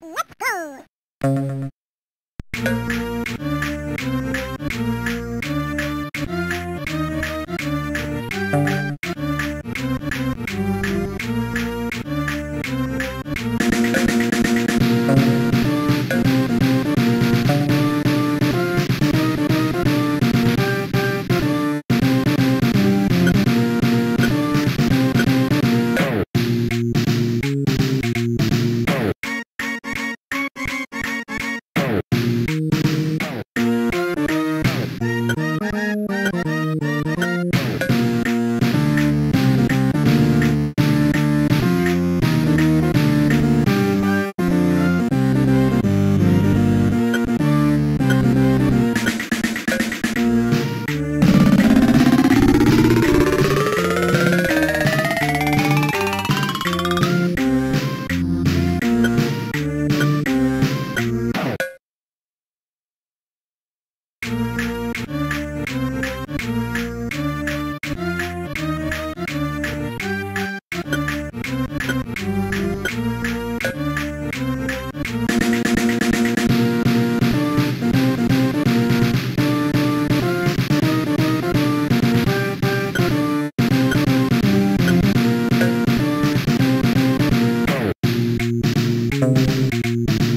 Let's go!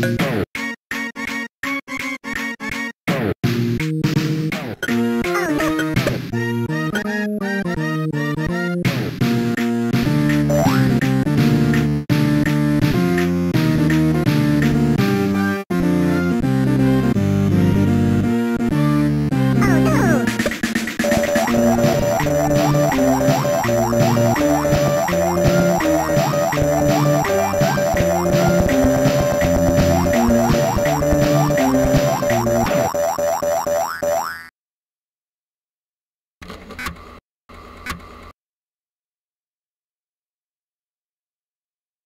Oh no! Bye.